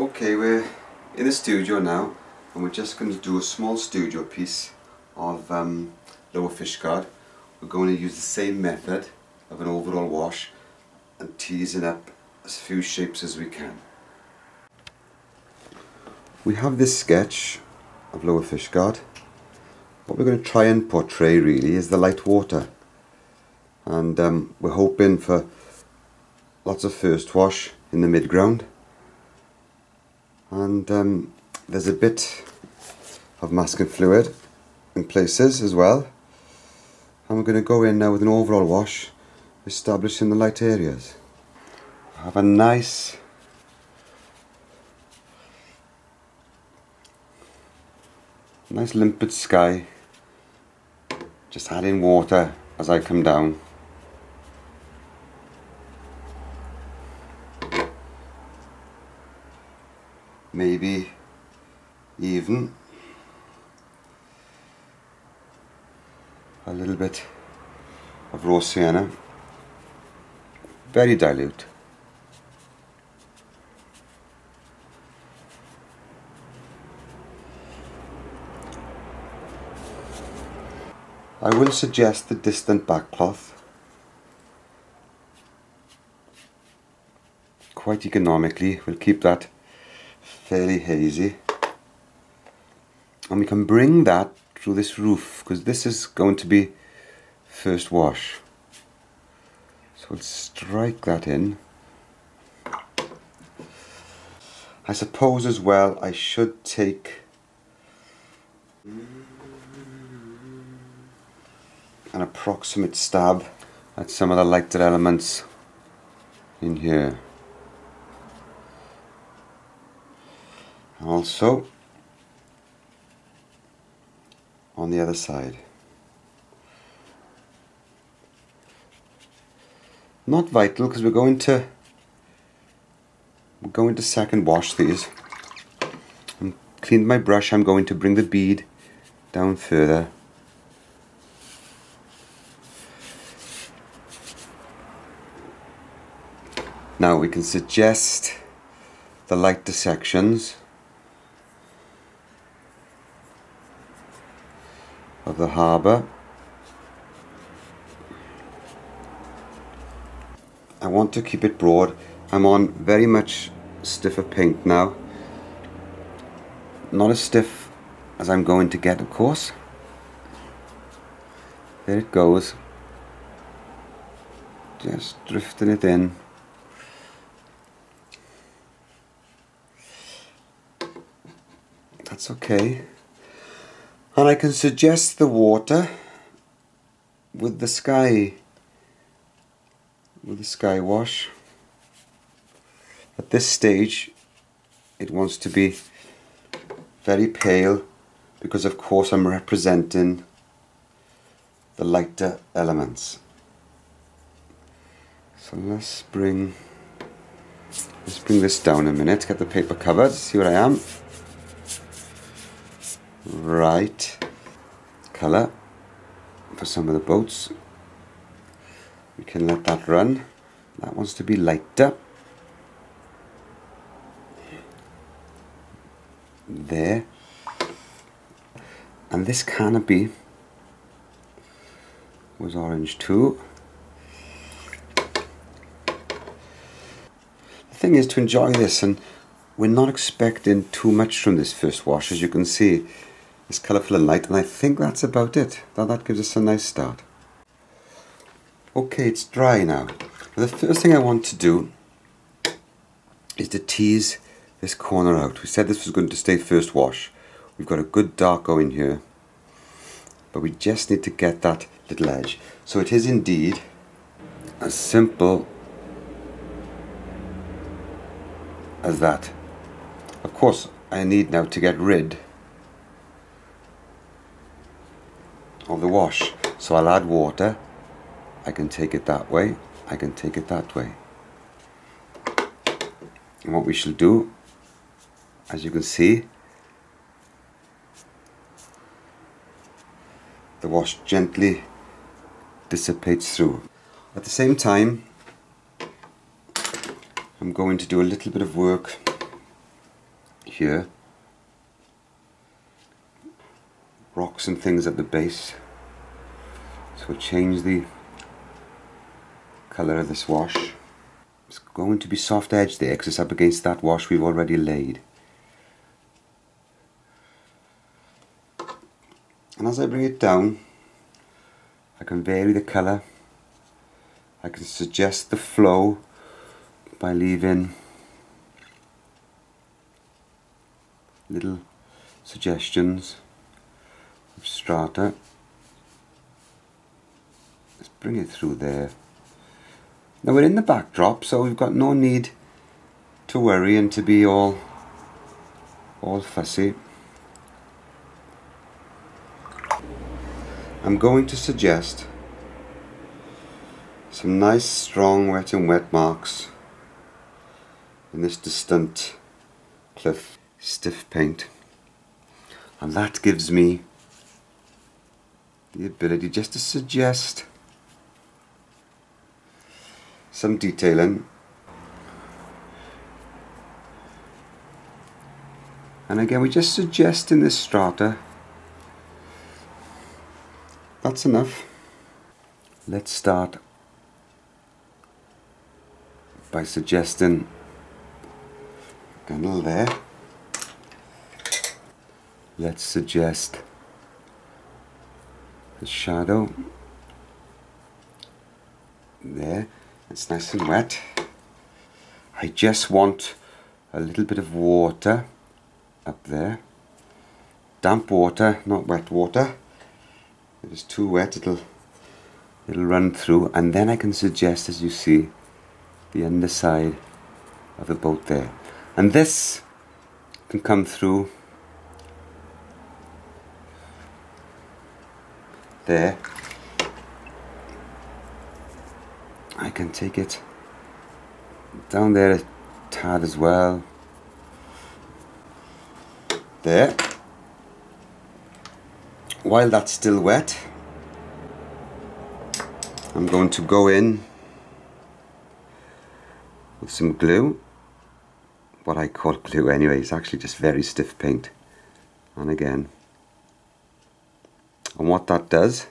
Okay, we're in the studio now and we're just going to do a small studio piece of um, lower Fishguard. We're going to use the same method of an overall wash and teasing up as few shapes as we can. We have this sketch of lower Fishguard. What we're going to try and portray really is the light water and um, we're hoping for lots of first wash in the midground and um, there's a bit of masking fluid in places as well. And we're going to go in now with an overall wash establishing the light areas. Have a nice nice limpid sky. Just adding water as I come down maybe even a little bit of raw sienna. Very dilute. I will suggest the distant backcloth. Quite economically we'll keep that fairly hazy. And we can bring that through this roof because this is going to be first wash. So we'll strike that in. I suppose as well I should take an approximate stab at some of the lighter elements in here also on the other side. Not vital because we're going to we're going to second wash these. And cleaned my brush, I'm going to bring the bead down further. Now we can suggest the light dissections of the harbour. I want to keep it broad. I'm on very much stiffer paint now. Not as stiff as I'm going to get, of course. There it goes. Just drifting it in. That's okay. And I can suggest the water with the sky with the sky wash. At this stage it wants to be very pale because of course I'm representing the lighter elements. So let's bring let's bring this down a minute, get the paper covered, see what I am right color for some of the boats. We can let that run. That wants to be lighter. There. And this canopy was orange too. The thing is to enjoy this and we're not expecting too much from this first wash as you can see it's colourful and light and I think that's about it. That, that gives us a nice start. Okay, it's dry now. The first thing I want to do is to tease this corner out. We said this was going to stay first wash. We've got a good dark going here. But we just need to get that little edge. So it is indeed as simple as that. Of course, I need now to get rid of the wash. So I'll add water. I can take it that way. I can take it that way. And what we shall do, as you can see, the wash gently dissipates through. At the same time, I'm going to do a little bit of work here. Rocks and things at the base. So we'll change the colour of this wash. It's going to be soft edge there because it's up against that wash we've already laid. And as I bring it down, I can vary the colour. I can suggest the flow by leaving little suggestions of strata. Let's bring it through there. Now we're in the backdrop, so we've got no need to worry and to be all all fussy. I'm going to suggest some nice strong wet and wet marks in this distant cliff stiff paint and that gives me the ability just to suggest some detailing and again we're just suggest in this strata that's enough. Let's start by suggesting a little there. Let's suggest the shadow there. It's nice and wet. I just want a little bit of water up there. Damp water, not wet water. If it's too wet, it'll it'll run through, and then I can suggest, as you see, the underside of the boat there. And this can come through there. I can take it down there a tad as well. There while that's still wet I'm going to go in with some glue what I call glue anyway it's actually just very stiff paint and again what that does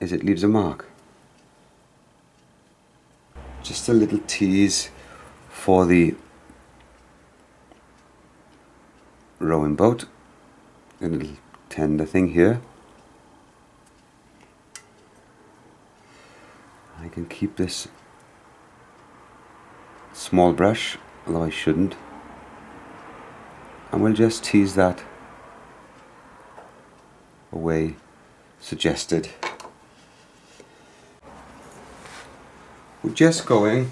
is it leaves a mark just a little tease for the rowing boat a little tender thing here. I can keep this small brush, although I shouldn't. And we'll just tease that away suggested. We're just going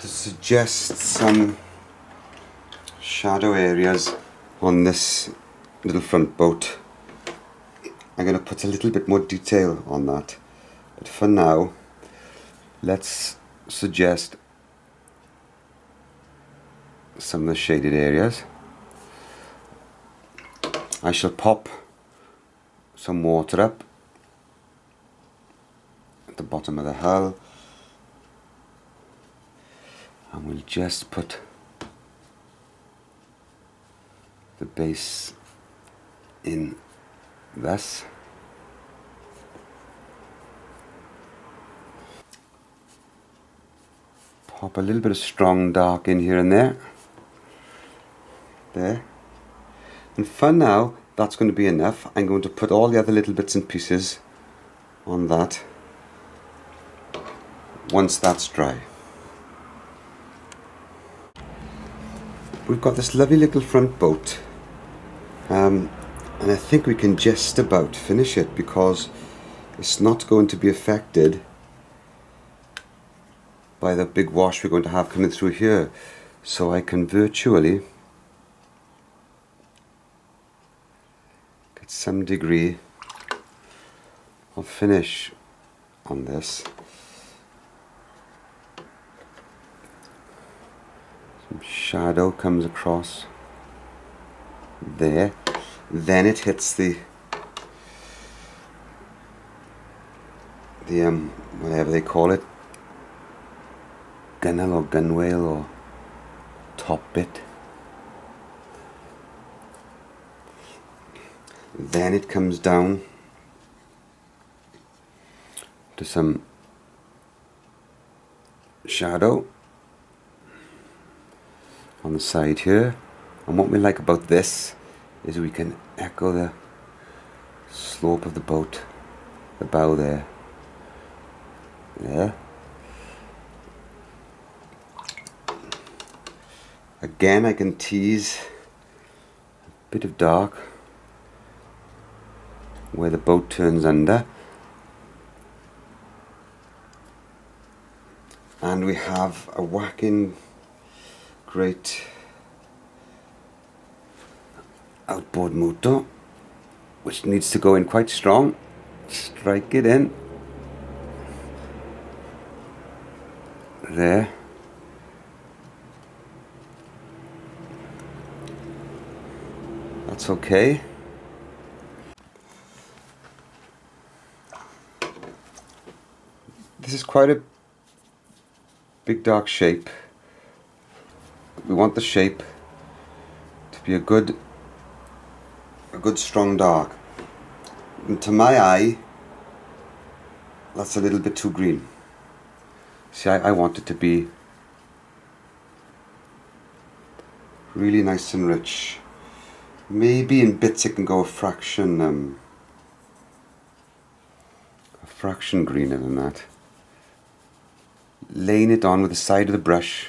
to suggest some shadow areas on this little front boat. I'm going to put a little bit more detail on that. But for now, let's suggest some of the shaded areas. I shall pop some water up at the bottom of the hull and we'll just put the base in thus. Pop a little bit of strong dark in here and there. There. And for now, that's going to be enough. I'm going to put all the other little bits and pieces on that once that's dry. We've got this lovely little front boat um, and I think we can just about finish it because it's not going to be affected by the big wash we're going to have coming through here so I can virtually some degree of finish on this some shadow comes across there then it hits the the um whatever they call it gunnel or gunwale or top bit. Then it comes down to some shadow on the side here. And what we like about this is we can echo the slope of the boat the bow there. There. Again I can tease a bit of dark where the boat turns under. And we have a whacking great outboard motor which needs to go in quite strong. Strike it in. There. That's okay this is quite a big dark shape. We want the shape to be a good a good strong dark. And to my eye that's a little bit too green. See I, I want it to be really nice and rich. Maybe in bits it can go a fraction um, a fraction greener than that laying it on with the side of the brush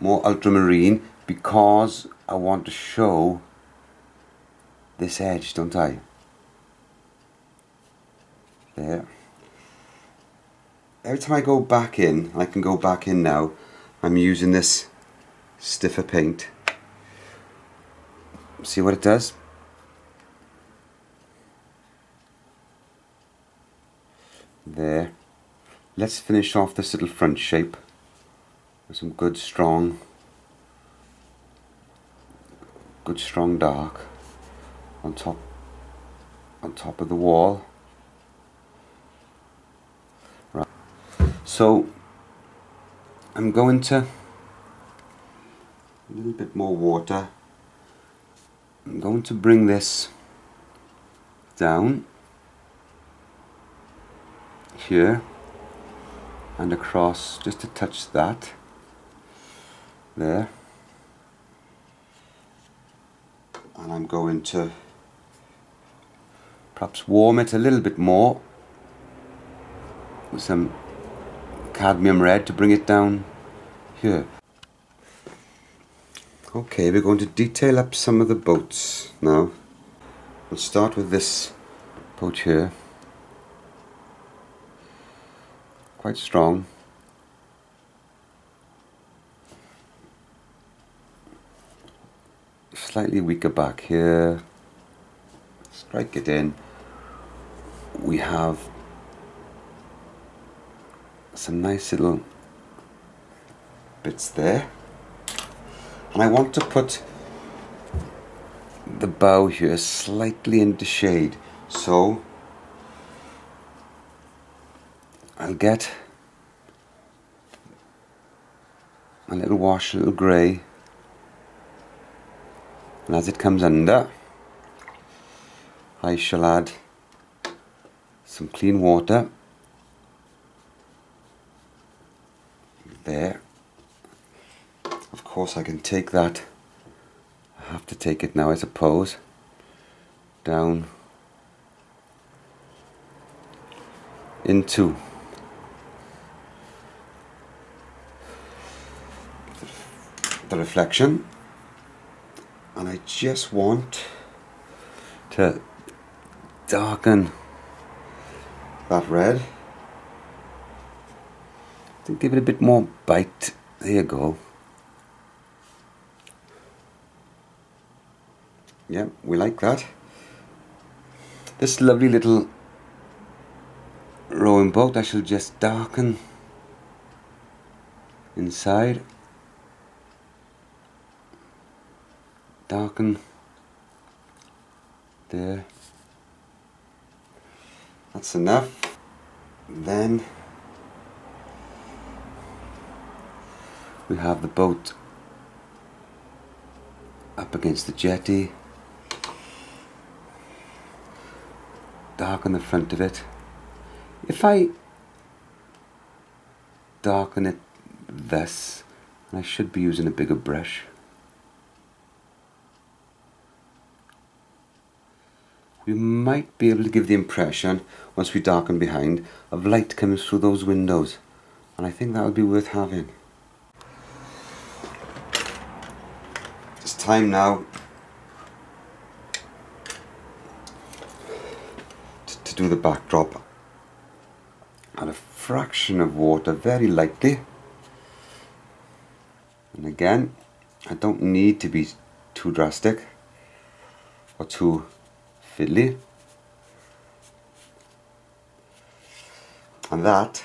more ultramarine because I want to show this edge, don't I? There. Every time I go back in, I can go back in now, I'm using this stiffer paint. See what it does? There. Let's finish off this little front shape. With some good strong good strong dark on top on top of the wall. Right. So I'm going to a little bit more water. I'm going to bring this down here and across just to touch that there. And I'm going to perhaps warm it a little bit more with some cadmium red to bring it down here. Okay we're going to detail up some of the boats now. We'll start with this boat here quite strong. Slightly weaker back here. Strike it in. We have some nice little bits there. And I want to put the bow here slightly into shade. So I'll get a little wash, a little grey. And as it comes under I shall add some clean water there. Of course I can take that. I have to take it now I suppose. Down into the reflection. And I just want to darken that red. To give it a bit more bite. There you go. Yeah we like that. This lovely little rowing boat I shall just darken inside darken there er That's enough. Then we have the boat up against the jetty. Darken the front of it. If I darken it thus, I should be using a bigger brush. We might be able to give the impression, once we darken behind, of light coming through those windows. And I think that would be worth having. It's time now to, to do the backdrop. Add a fraction of water very lightly. And again, I don't need to be too drastic or too And that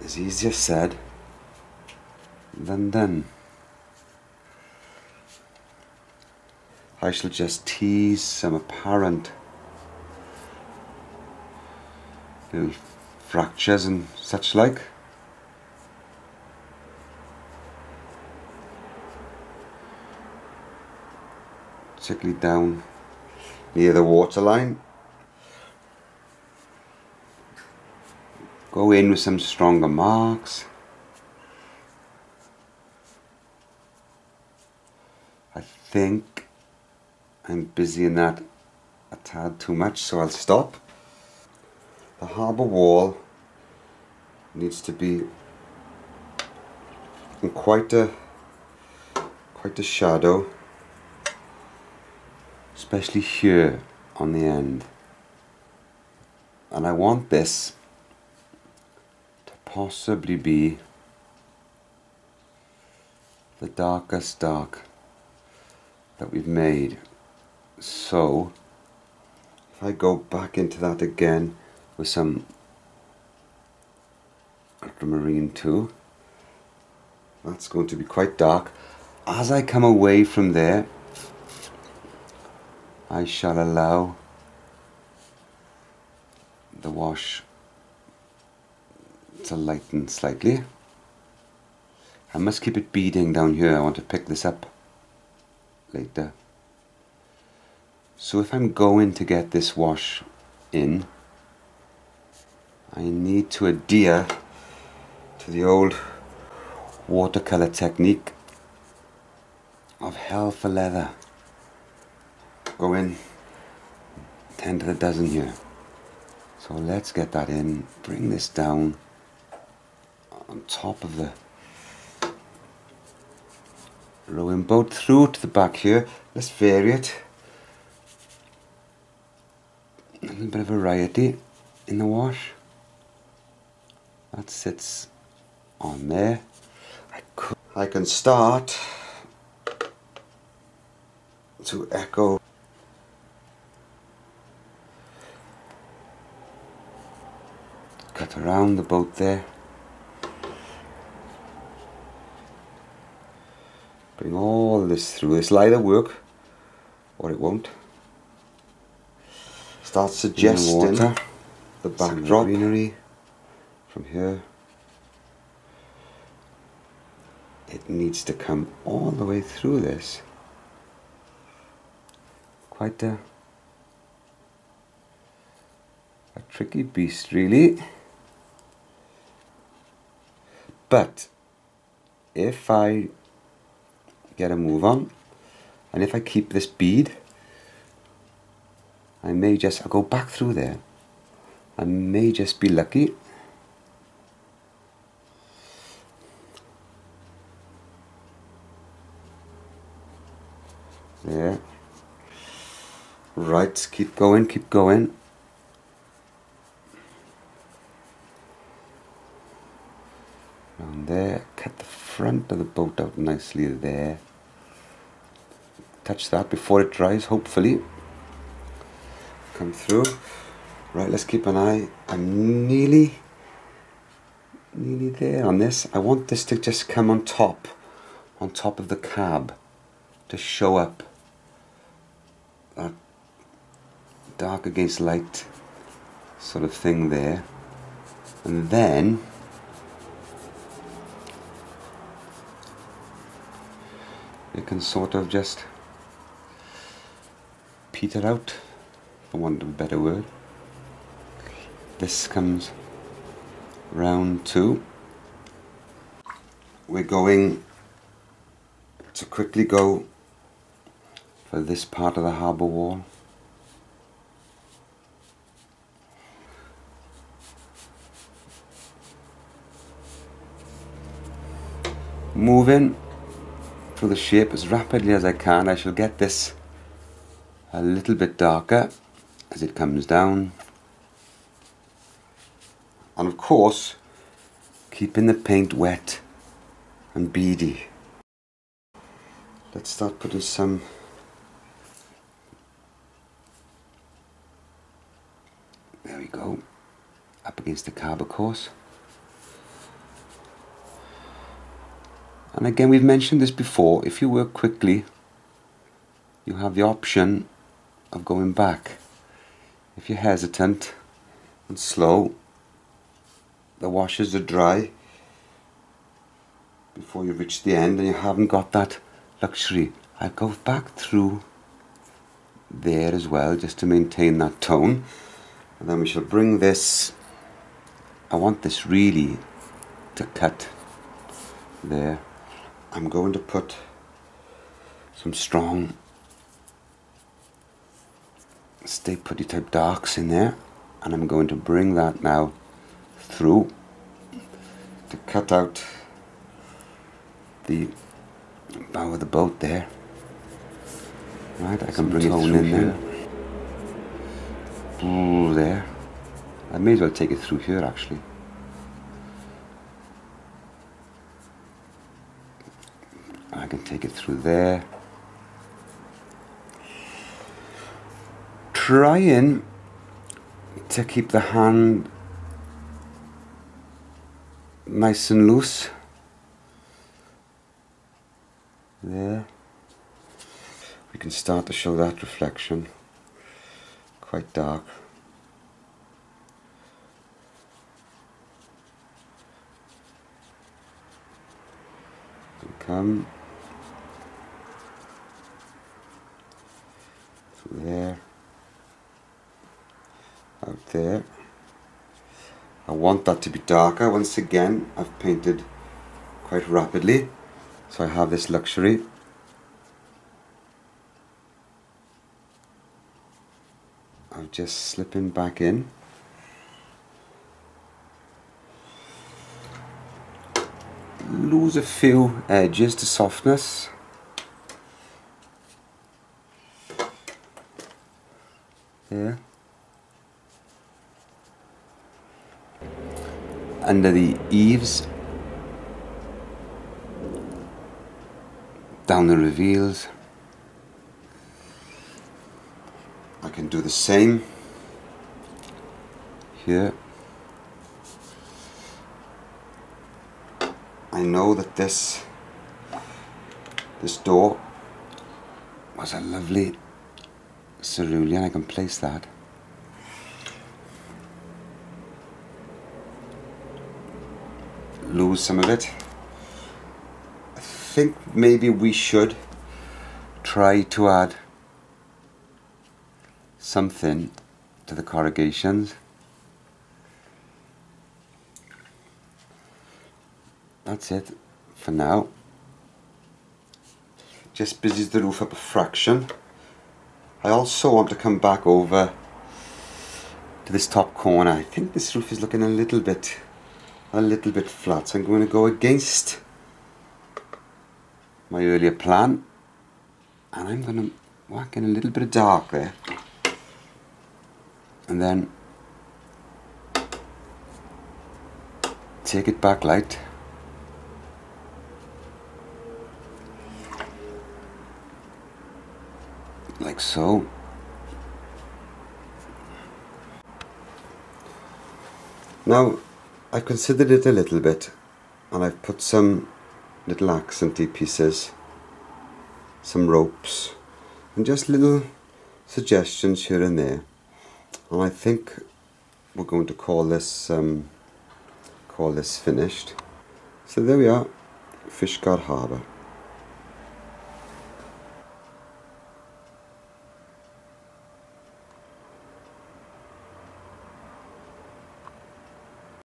is easier said than done. I shall just tease some apparent little fractures and such like. Particularly down near the waterline. Go in with some stronger marks. I think I'm busy in that a tad too much so I'll stop. The harbour wall needs to be in quite a quite a shadow especially here on the end and I want this to possibly be the darkest dark that we've made so if I go back into that again with some ultramarine too. That's going to be quite dark. As I come away from there, I shall allow the wash to lighten slightly. I must keep it beading down here. I want to pick this up later. So if I'm going to get this wash in, I need to adhere to the old watercolor technique of hell for leather. Go in 10 to the dozen here. So let's get that in, bring this down on top of the rowing boat through to the back here. Let's vary it. A little bit of variety in the wash that sits on there I, could, I can start to echo around the boat there. Bring all this through. This will either work. Or it won't. Start suggesting the, the backdrop greenery. from here. It needs to come all the way through this. Quite a a tricky beast really but if I get a move on and if I keep this bead I may just I'll go back through there I may just be lucky There. Right, keep going, keep going. Around there, cut the the boat out nicely there. Touch that before it dries, hopefully. Come through. Right, let's keep an eye. I'm nearly, nearly there on this. I want this to just come on top, on top of the cab, to show up that dark against light sort of thing there and then it can sort of just peter out for want of a better word. This comes round two. We're going to quickly go for this part of the harbour wall. Moving through the shape as rapidly as I can. I shall get this a little bit darker as it comes down. And of course keeping the paint wet and beady. Let's start putting some there we go. Up against the carb of course And again, we've mentioned this before, if you work quickly, you have the option of going back. If you're hesitant and slow, the washes are dry before you reach the end and you haven't got that luxury. I go back through there as well just to maintain that tone. And then we shall bring this, I want this really to cut there. I'm going to put some strong stay putty type darks in there and I'm going to bring that now through to cut out the bow of the boat there. Right I can bring it in here. there Ooh, there. I may as well take it through here actually I can take it through there. Trying to keep the hand nice and loose. There. We can start to show that reflection. Quite dark. come there. Out there. I want that to be darker. Once again I've painted quite rapidly so I have this luxury. I'm just slipping back in. Lose a few edges to softness under the eaves down the reveals I can do the same here I know that this this door was a lovely cerulean. I can place that. Lose some of it. I think maybe we should try to add something to the corrugations. That's it for now. Just busies the roof up a fraction. I also want to come back over to this top corner. I think this roof is looking a little bit a little bit flat. So I'm going to go against my earlier plan and I'm going to whack in a little bit of dark there. And then take it back light. Like so. Now, I've considered it a little bit and I've put some little accenty pieces, some ropes and just little suggestions here and there. and I think we're going to call this um, call this finished so there we are Fishguard Harbour